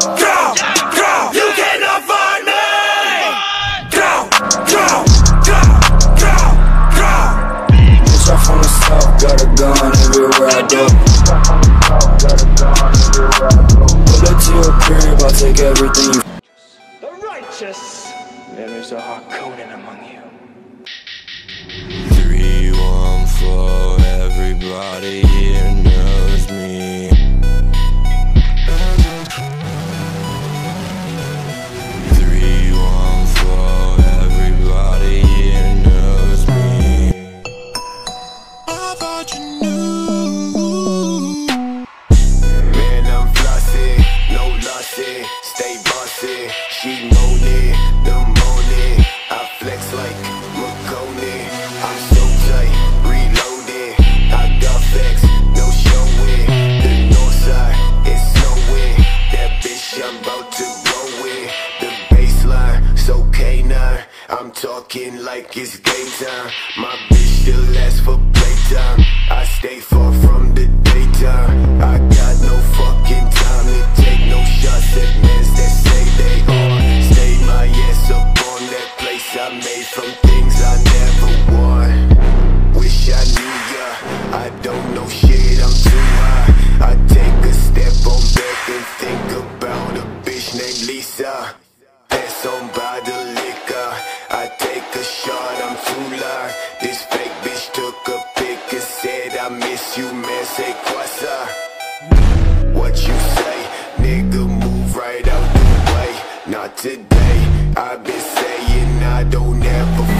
go, go. You cannot find me. Go, go, go, go, go. Bitch, I'm from the south, got a gun everywhere I go. Pull up to your crib, I'll take everything you The righteous. There is a Harkonnen among you. Man, I'm no stay. She moan it. I flex like. I'm so tight. I got no showing. The. That bitch I'm about to go with. The baseline, so canine. I'm talking like it's game time. My bitch still lasts for playtime. I stay far from the daytime. I got no fucking time to take no shots at mans that say they are. Stay my ass up on that place I made from things I never won. Wish I knew ya. I don't know shit, I'm too high. I take a step on back and think about a bitch named Lisa. Pass on I miss you, man, say what's What you say, nigga, move right out the way. Not today, I've been saying I don't ever